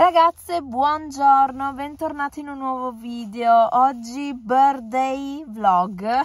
Ragazze, buongiorno, bentornati in un nuovo video. Oggi birthday vlog.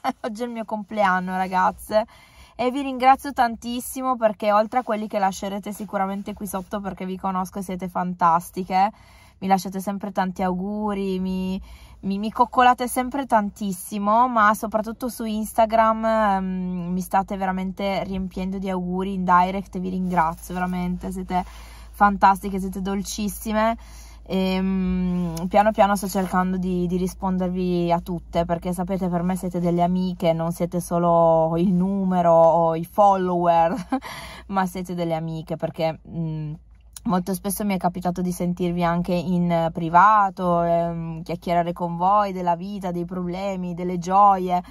Oggi è il mio compleanno, ragazze. E vi ringrazio tantissimo perché oltre a quelli che lascerete sicuramente qui sotto perché vi conosco e siete fantastiche, mi lasciate sempre tanti auguri, mi, mi, mi coccolate sempre tantissimo, ma soprattutto su Instagram um, mi state veramente riempiendo di auguri in direct, vi ringrazio veramente, siete fantastiche, siete dolcissime. E, um, piano piano sto cercando di, di, rispondervi a tutte perché sapete per me siete delle amiche non siete solo il numero o i follower ma siete delle amiche perché mm, Molto spesso mi è capitato di sentirvi anche in privato, ehm, chiacchierare con voi della vita, dei problemi, delle gioie.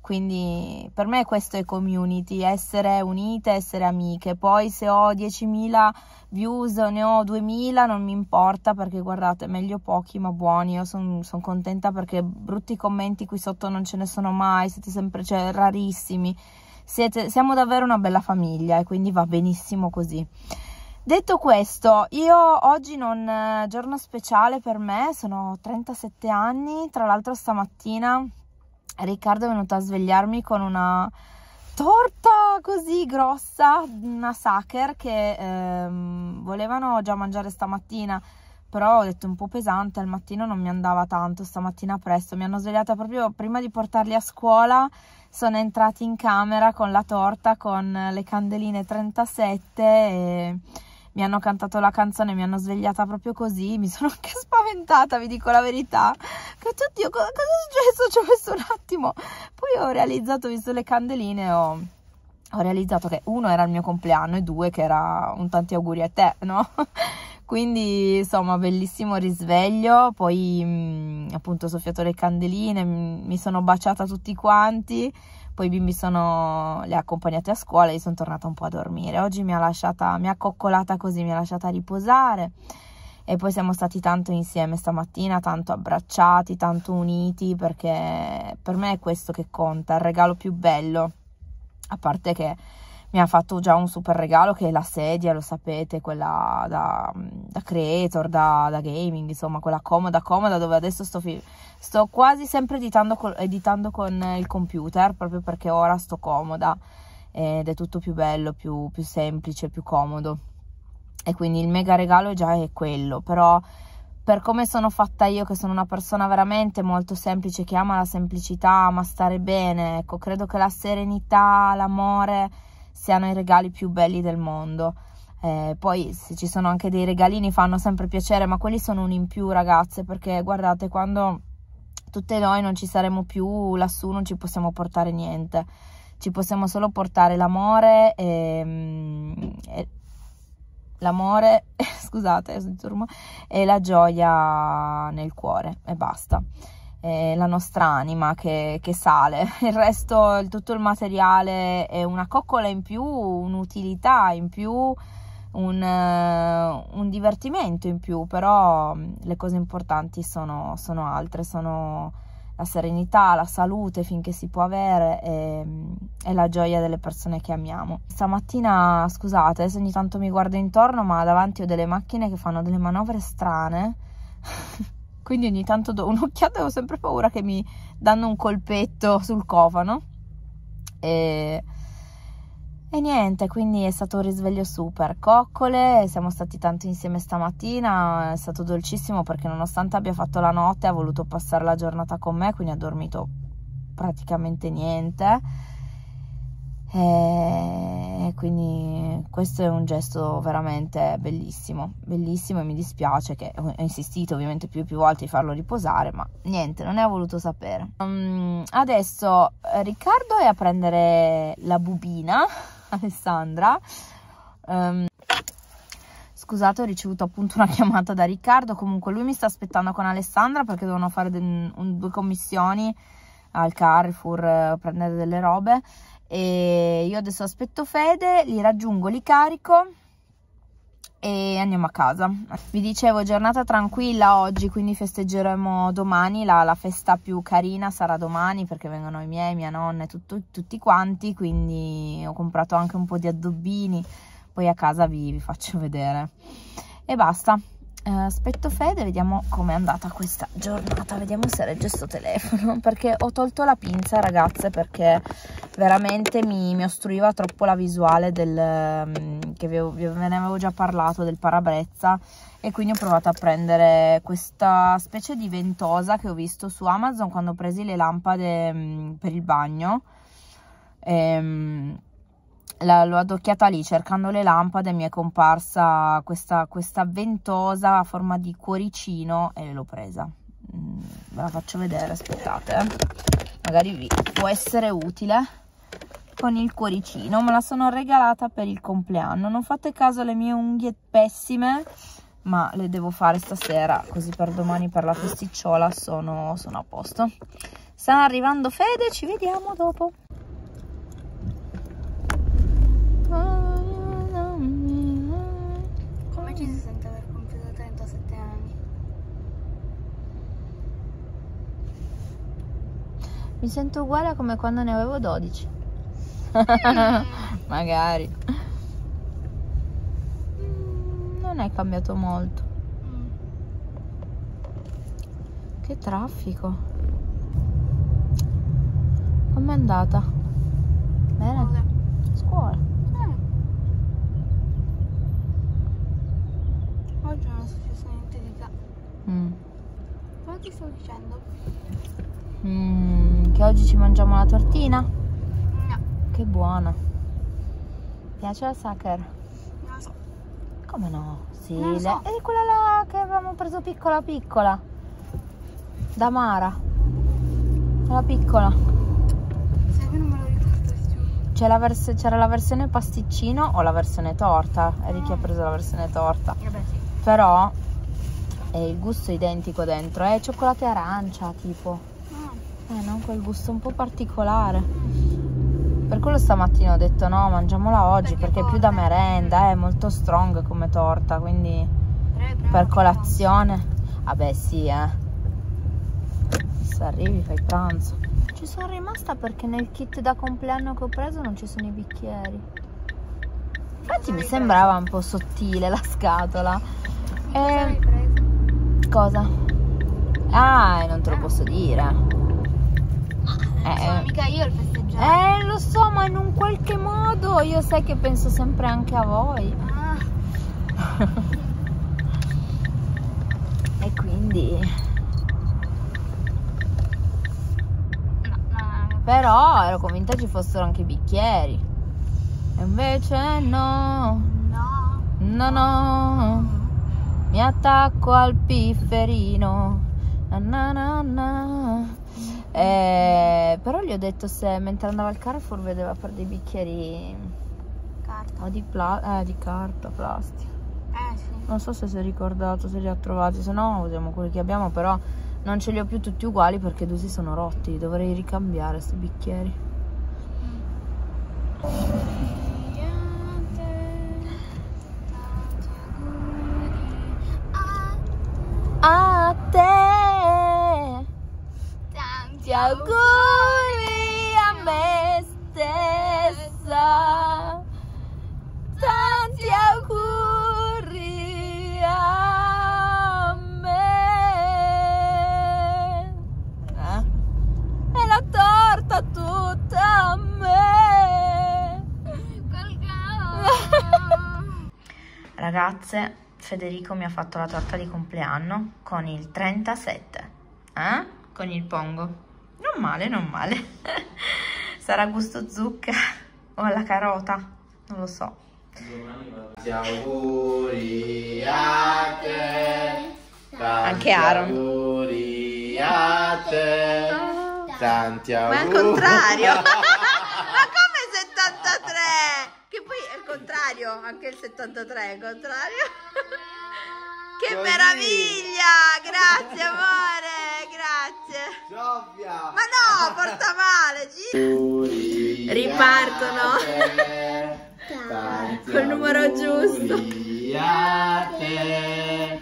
Quindi per me questo è community, essere unite, essere amiche. Poi se ho 10.000 views o ne ho 2.000 non mi importa perché guardate, meglio pochi ma buoni. Io sono son contenta perché brutti commenti qui sotto non ce ne sono mai, siete sempre cioè, rarissimi. Siete, siamo davvero una bella famiglia e quindi va benissimo così. Detto questo, io oggi non eh, giorno speciale per me, sono 37 anni, tra l'altro stamattina Riccardo è venuto a svegliarmi con una torta così grossa, una sacher che ehm, volevano già mangiare stamattina, però ho detto un po' pesante, al mattino non mi andava tanto, stamattina presto, mi hanno svegliata proprio prima di portarli a scuola, sono entrati in camera con la torta, con le candeline 37 e mi hanno cantato la canzone, mi hanno svegliata proprio così, mi sono anche spaventata, vi dico la verità. Che oddio, cosa, cosa è successo? Ci ho messo un attimo. Poi ho realizzato, visto le candeline, ho, ho realizzato che uno era il mio compleanno e due che era un tanti auguri a te, no? Quindi insomma bellissimo risveglio, poi mm, appunto ho soffiato le candeline, mi sono baciata tutti quanti poi i bimbi sono, le accompagnate a scuola e sono tornata un po' a dormire. Oggi mi ha lasciata, mi ha coccolata così, mi ha lasciata riposare e poi siamo stati tanto insieme stamattina, tanto abbracciati, tanto uniti, perché per me è questo che conta, il regalo più bello, a parte che mi ha fatto già un super regalo che è la sedia, lo sapete, quella da, da creator, da, da, gaming, insomma, quella comoda, comoda, dove adesso sto, sto quasi sempre editando, editando, con il computer, proprio perché ora sto comoda ed è tutto più bello, più, più semplice, più comodo. E quindi il mega regalo già è quello, però per come sono fatta io, che sono una persona veramente molto semplice, che ama la semplicità, ama stare bene, ecco, credo che la serenità, l'amore siano i regali più belli del mondo. Eh, poi se ci sono anche dei regalini fanno sempre piacere, ma quelli sono un in più ragazze, perché guardate, quando tutte noi non ci saremo più lassù non ci possiamo portare niente, ci possiamo solo portare l'amore e, mm, e l'amore, scusate, e la gioia nel cuore e basta. Eh, la nostra anima che, che, sale, il resto, tutto il materiale è una coccola in più, un'utilità in più, un, uh, un, divertimento in più, però mm, le cose importanti sono, sono, altre, sono la serenità, la salute finché si può avere e, mm, e la gioia delle persone che amiamo. Stamattina, scusate se ogni tanto mi guardo intorno, ma davanti ho delle macchine che fanno delle manovre strane. quindi ogni tanto do un'occhiata e ho sempre paura che mi danno un colpetto sul cofano e, e niente, quindi è stato un risveglio super. Coccole, siamo stati tanto insieme stamattina, è stato dolcissimo perché nonostante abbia fatto la notte ha voluto passare la giornata con me, quindi ha dormito praticamente niente. E quindi questo è un gesto veramente bellissimo, bellissimo e mi dispiace che ho insistito ovviamente più e più volte di farlo riposare, ma niente, non ne ha voluto sapere. Um, adesso Riccardo è a prendere la bubina, Alessandra. Um, scusate, ho ricevuto appunto una chiamata da Riccardo, comunque lui mi sta aspettando con Alessandra perché devono fare un, due commissioni al Carrefour, eh, prendere delle robe. E io adesso aspetto Fede, li raggiungo, li carico e andiamo a casa. Vi dicevo giornata tranquilla oggi, quindi festeggeremo domani, la, la festa più carina sarà domani perché vengono i miei, mia nonna e tutto, tutti quanti, quindi ho comprato anche un po' di addobbini, poi a casa vi, vi faccio vedere. E basta, eh, aspetto Fede, vediamo com'è andata questa giornata, vediamo se regge sto telefono, perché ho tolto la pinza ragazze perché veramente mi, mi ostruiva troppo la visuale del, mm, che ve, ve ne avevo già parlato, del parabrezza e quindi ho provato a prendere questa specie di ventosa che ho visto su Amazon quando ho preso le lampade mh, mm, per il bagno. Ehm, l'ho adocchiata lì cercando le lampade mi è comparsa questa, questa ventosa a forma di cuoricino e l'ho presa. Mm, ve la faccio vedere aspettate eh. magari vi può essere utile con il cuoricino. Me la sono regalata per il compleanno. Non fate caso alle mie unghie pessime ma le devo fare stasera così per domani per la festicciola sono, sono a posto. Stanno arrivando Fede ci vediamo dopo Mi sento uguale a come quando ne avevo 12. Magari. Mm, non è cambiato molto. Che traffico. Com'è andata? Bene? Scuola. Eh. Oggi non è successo niente di che. Mm. Cosa ti sto dicendo? Mm, che oggi ci mangiamo la tortina? No. Che buona. Piace la Sacher? Non lo so. Come no? Sì, non so. è quella là che avevamo preso piccola piccola. Da Mara. La piccola. Sai che non me lo ricordo C'era la, la, versione pasticcino o la versione torta? Eri chi ha preso la versione torta. Vabbè, sì. Però è il gusto identico dentro, è cioccolato e arancia tipo. Eh no, quel gusto un po' particolare. Per quello stamattina ho detto no, mangiamola oggi perché, perché è più da merenda, è molto strong come torta, quindi per colazione. Vabbè sì, eh. Se arrivi fai pranzo. Ci sono rimasta perché nel kit da compleanno che ho preso non ci sono i bicchieri. Infatti mi sembrava un po' sottile la scatola. E... Eh, cosa? Ah, non te lo posso dire. Eh, sono mica io il festeggiare. Eh, lo so, ma in un qualche modo io sai che penso sempre anche a voi. Ah. e quindi... Però ero convinta ci fossero anche i bicchieri. E invece no. No. No, no. Mi attacco al pifferino. Na, na, na. Eh, però gli ho detto se mentre andava al Carrefour vedeva per dei bicchieri carta. O di, pla- eh, di carta, plastica. Eh sì. Non so se si è ricordato, se li ha trovati, se no usiamo quelli che abbiamo, però non ce li ho più tutti uguali perché due si sono rotti, dovrei ricambiare questi bicchieri. A te tanti auguri a me stessa, tanti auguri a me. Eh? E la torta tutta a me. Ragazze, Federico mi ha fatto la torta di compleanno con il 37. Eh? Con il pongo. Non male, non male. Sarà gusto zucca o alla carota, non lo so. Tanti auguri a te. Anche Aaron. auguri a te. Tanti auguri. Ma è al contrario. Ma come 73? Che poi è il contrario, anche il 73 è il contrario. Che Così. meraviglia! Grazie amore, grazie. Soffia. Ma no, porta male. Auguri Ripartono. Col numero giusto. a te.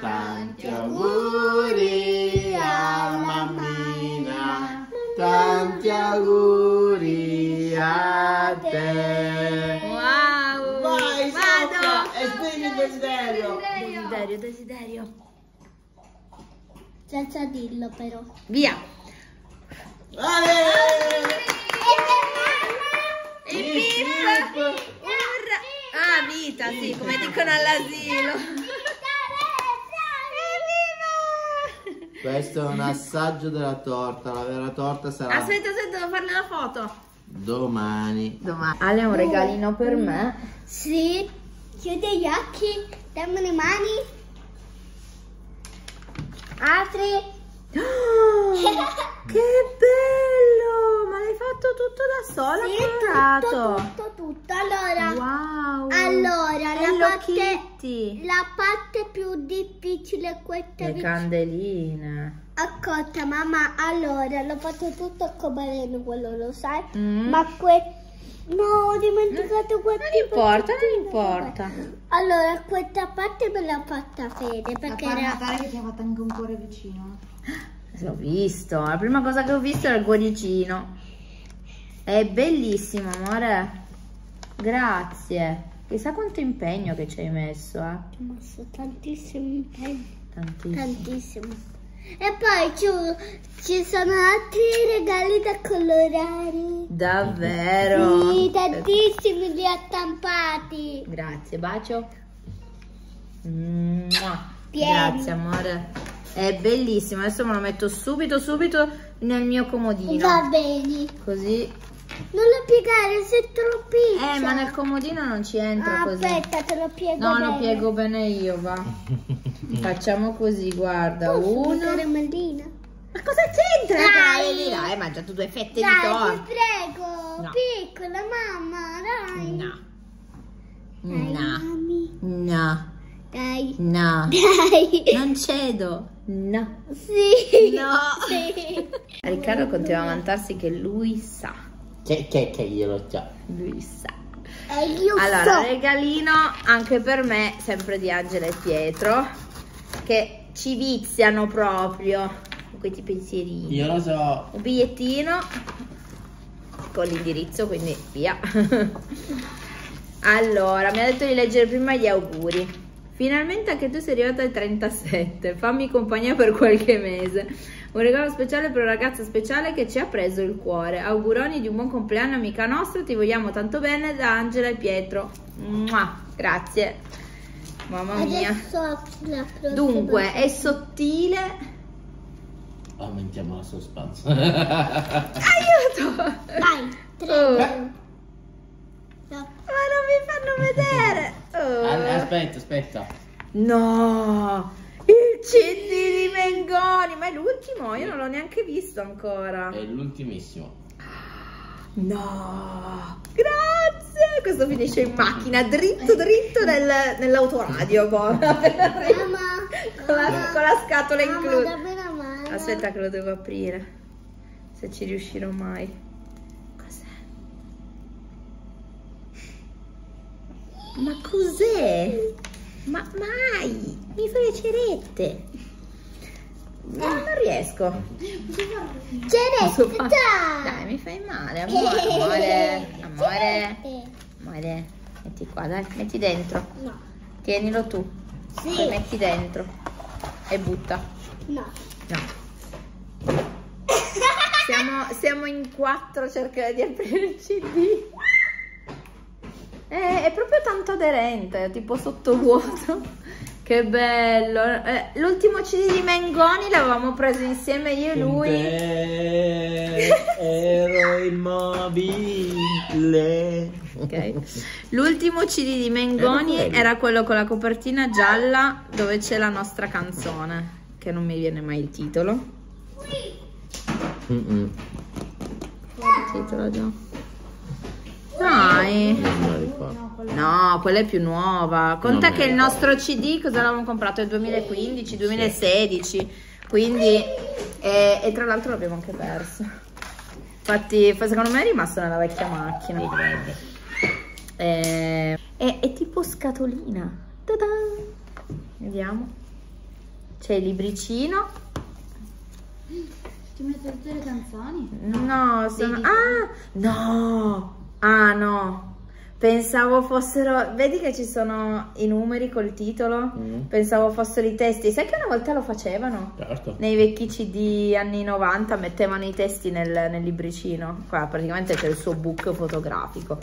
Tanti auguri a mammina, tanti auguri a te. Wow! Vai, Vado! Sofia, esprimi il desiderio. Desiderio, desiderio. Senza dirlo però. Via! Ale! Il pip! Urra! Ah, vita, sì, come dicono all'asilo. Questo è un assaggio della torta, la vera torta sarà Aspetta, aspetta, devo farle la foto. domani. Domani. Ale ha un regalino per me. Sì. Chiudi gli occhi. Dammi le mani. Apri. che bello! Ma l'hai fatto tutto da sola? Sì, colorato? tutto, tutto, tutto. Allora, Wow! allora, Hello la parte, Kitty! la parte più difficile è questa Le vicino. candeline. Ascolta mamma, allora l'ho fatto tutto come quello lo sai, Mm. ma que... No, ho dimenticato questa Non importa, non importa. Allora, questa parte me l'ha fatta Fede perché era... Natale che ti ha fatto anche un cuore vicino. L'ho visto, la prima cosa che ho visto era il cuoricino. È bellissimo, amore. Grazie. Chissà quanto impegno che ci hai messo, eh. Ho messo tantissimo impegno, Tantissimo. tantissimo. E poi ci, ci sono altri regali da colorare. Davvero? Sì, tantissimi li ha stampati. Grazie, bacio. Mua. Grazie, amore. È bellissimo. Adesso me lo metto subito, subito nel mio comodino. Va bene. Così. Non lo piegare, sei troppo Eh, ma nel comodino non ci entra così. Aspetta, te lo piego No, bene. lo piego bene io, va. Facciamo così, guarda. Posso Uno. mandina? Ma cosa c'entra? Dai. Dai, dai, hai mangiato due fette di Dai, ti torta. prego. No. Piccola mamma, dai. No. Dai, No. mami. No. Dai. No. Dai. Non cedo. No. Sì. No. Sì. Riccardo continua a vantarsi che lui sa. Che, che, che glielo già. Lui sa. E io Allora, so. regalino anche per me, sempre di Angela e Pietro, che ci viziano proprio con questi pensierini. Io lo so. Un bigliettino con l'indirizzo, quindi via. allora, mi ha detto di leggere prima gli auguri. Finalmente anche tu sei arrivata al 37, fammi compagnia per qualche mese. Un regalo speciale per una ragazza speciale che ci ha preso il cuore. Auguroni di un buon compleanno amica nostra, ti vogliamo tanto bene da Angela e Pietro. Mua, grazie. Mamma mia. Dunque, è sottile. Aumentiamo la suspense. Aiuto! Dai, tre. Oh. No. Ma non mi fanno vedere. Oh. Ah, Aspetta, aspetta. No, il CD di Mengoni, ma è l'ultimo, io non l'ho neanche visto ancora. È l'ultimissimo. No, grazie. Questo finisce in macchina, dritto dritto nel- nell'autoradio. con, la, con la scatola inclusa. Aspetta che lo devo aprire. Se ci riuscirò mai. Cos'è? Ma cos'è? Ma mai! Mi fai le cerette! No, non riesco. Ceretta. Dai, mi fai male, amore. Amore, amore, amore. Metti qua, dai, metti dentro. No. Tienilo tu. Sì. Poi metti dentro. E butta. No. No. Siamo, siamo in quattro a cercare di aprire il CD. È, è proprio tanto aderente, tipo sottovuoto. Che bello. Eh, l'ultimo CD di Mengoni l'avevamo preso insieme io e lui. ero immobile. Ok. L'ultimo CD di Mengoni Era quello. era quello con la copertina gialla dove c'è la nostra canzone, che non mi viene mai il titolo. Mm-mm. Il titolo già. Dai. No, quella è più nuova. Conta che il nostro CD cosa l'avevamo comprato nel 2015, 2016. Quindi e, e tra l'altro l'abbiamo anche perso. Infatti, fa- secondo me è rimasto nella vecchia macchina. Dovrebbe. Eh, è, è tipo scatolina. Ta-da! Vediamo. C'è il libricino. Ti metto tutte le canzoni? No, sono... Ah! No! Ah, no! Pensavo fossero... Vedi che ci sono i numeri col titolo? Mm. Pensavo fossero i testi. Sai che una volta lo facevano? Certo. Nei vecchi CD anni 90 mettevano i testi nel, nel libricino. Qua praticamente c'è il suo book fotografico.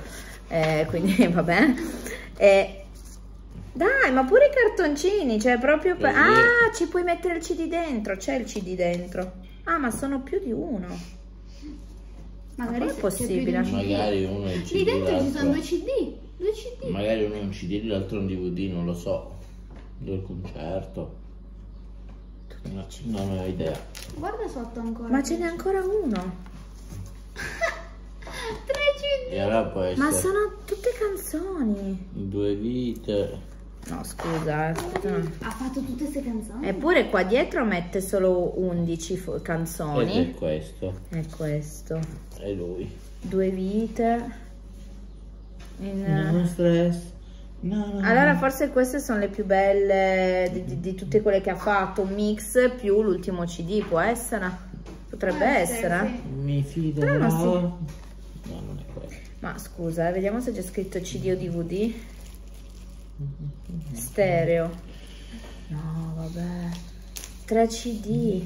Eh, quindi vabbè. Eh, dai, ma pure i cartoncini, cioè proprio per... Sì. Ah, ci puoi mettere il CD dentro, c'è il CD dentro. Ah, ma sono più di uno. Magari se c'è possibile? Magari uno è il CD Lì dentro ci sono due CD. Due CD. Magari uno è un CD, l'altro è un DVD, non lo so. Del concerto. No, non ho idea. Guarda sotto ancora. Ma ce n'è ancora uno. Tre CD. E allora può essere Ma sono tutte canzoni. due vite. No, scusa, eh, aspetta. Ha fatto tutte queste canzoni? Eppure qua dietro mette solo 11 fo- Ed è canzoni. questo. È questo. È lui. Due vite. In- No stress. No, no. Allora forse queste sono le più belle di, di- di tutte quelle che ha fatto, un mix più l'ultimo CD, può essere? Potrebbe Può essere. sì. Mi fiderò. Però non No, non è questo. Ma scusa, eh, vediamo se c'è scritto CD o DVD. Stereo. No, vabbè. 3 CD.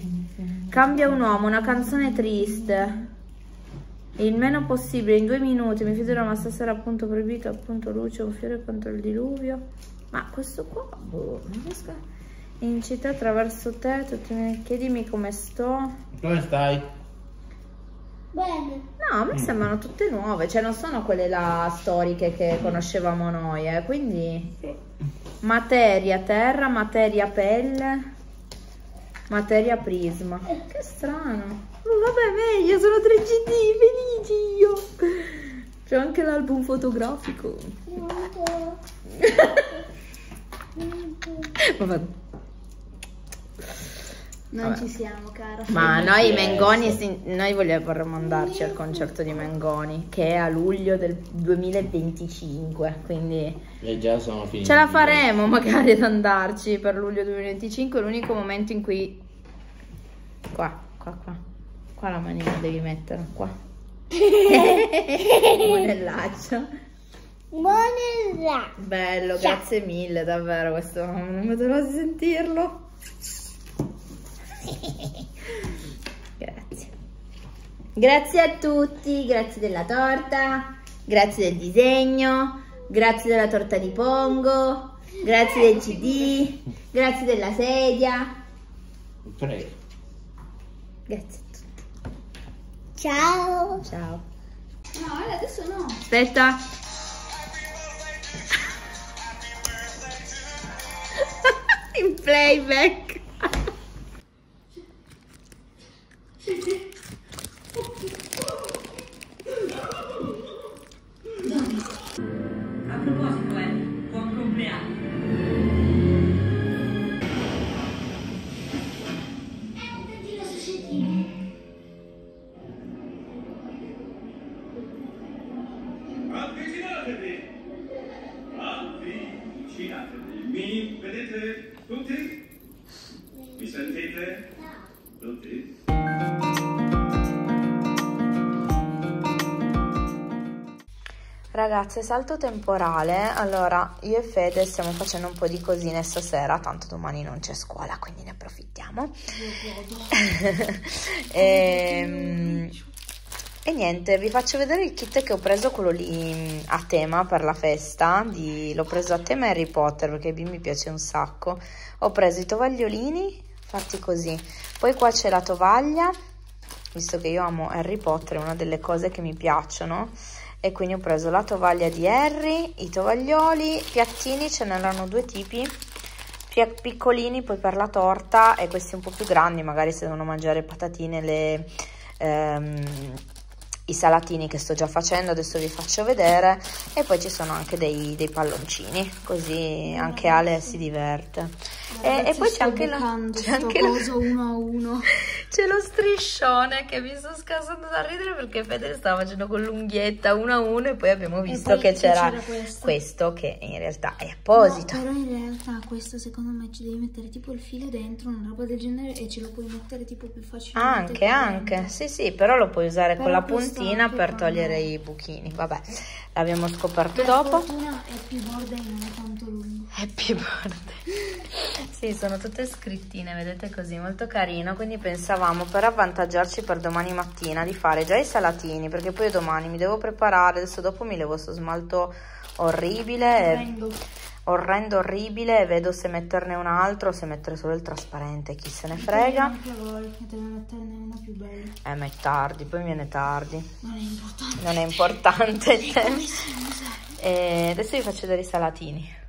Cambia un uomo, una canzone triste. Il meno possibile, in due minuti. Mi fiderò, ma stasera appunto proibito, appunto luce, un fiore contro il diluvio. Ma questo qua, boh, non riesco. a- In città attraverso te, tutti chiedimi come sto. Come stai? Bene. No, a me sembrano tutte nuove, cioè non sono quelle là storiche che conoscevamo noi, eh, quindi materia terra, materia pelle, materia prisma. Che strano. Oh, vabbè, meglio, sono 3 CD, felici io. C'è anche l'album fotografico. Molto. Vabbè. Non Vabbè. ci siamo, cara. Ma noi Yes. Mengoni, noi vogliamo vorremmo andarci al concerto di Mengoni, che è a luglio del 2025, quindi E già sono finiti. ce la faremo magari ad andarci per luglio 2025, è l'unico momento in cui... Qua, qua, qua, qua la manina devi mettere, qua. Monellaccio. Monella. Bello, grazie mille, davvero, questo non vedo di sentirlo. Grazie. Grazie a tutti, grazie della torta, grazie del disegno, grazie della torta di pongo, grazie del CD, grazie della sedia. Prego. Grazie a tutti. Ciao. Ciao. No, eh, adesso no. Aspetta. In playback. Ragazze, salto temporale. Allora, io e Fede stiamo facendo un po' di cosine stasera, tanto domani non c'è scuola, quindi ne approfittiamo. e, e niente, vi faccio vedere il kit che ho preso, quello lì mm, a tema per la festa. di- l'ho preso a tema Harry Potter perché ai bimbi piace un sacco. Ho preso i tovagliolini fatti così. Poi qua c'è la tovaglia, visto che io amo Harry Potter, è una delle cose che mi piacciono e quindi ho preso la tovaglia di Harry, i tovaglioli, piattini, ce n'erano due tipi, piccolini poi per la torta e questi un po' più grandi, magari se devono mangiare patatine, le, ehm, i salatini che sto già facendo, adesso vi faccio vedere e poi ci sono anche dei, dei palloncini, così anche Ale si diverte. E, e poi c'è anche, la, c'è anche la- uno a uno. c'è lo striscione che mi sto scassando da ridere perché Fede stava facendo con l'unghietta uno a uno e poi abbiamo visto poi che c'era questo. questo che in realtà è apposito. No, però in realtà questo secondo me ci devi mettere tipo il filo dentro, una roba del genere e ce lo puoi mettere tipo più facilmente. Anche, anche, sì sì, però lo puoi usare con Però la questo puntina anche per togliere i buchini. Vabbè, l'abbiamo scoperto Per dopo. fortuna è più borda e non è tanto lungo. Happy birthday. Sì, sono tutte scrittine, vedete così, molto carino. Quindi pensavamo per avvantaggiarci per domani mattina di fare già i salatini, perché poi domani mi devo preparare. Adesso dopo mi levo sto smalto orribile, e-. orrendo, orribile. Vedo se metterne un altro se mettere solo il trasparente, chi se ne frega. Eh, ma è tardi, poi viene tardi. Non è importante. Non è importante. E adesso vi faccio vedere i salatini.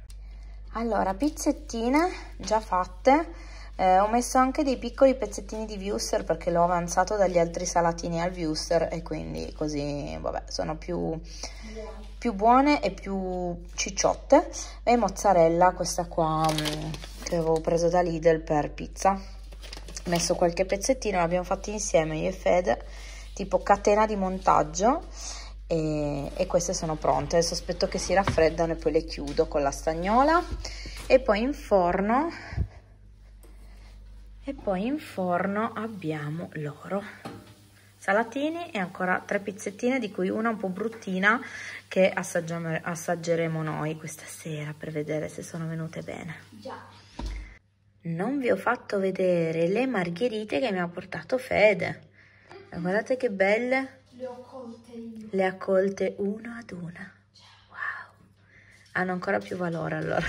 Allora, pizzettine già fatte. Eh, ho messo anche dei piccoli pezzettini di wuster perché l'ho avanzato dagli altri salatini al wuster e quindi così, vabbè, sono più, più buone e più cicciotte. E mozzarella, questa qua mm, che avevo preso da Lidl per pizza. Messo qualche pezzettino, l'abbiamo fatto insieme io e Fede, tipo catena di montaggio e, e queste sono pronte. Adesso aspetto che si raffreddano e poi le chiudo con la stagnola e poi in forno e poi in forno abbiamo l'oro. Salatini e ancora tre pizzettine di cui una un po' bruttina che assaggeremo noi questa sera per vedere se sono venute bene. Non vi ho fatto vedere le margherite che mi ha portato Fede. Guardate che belle. Le ho colte io. Le ha colte una ad una. Wow. Hanno ancora più valore allora.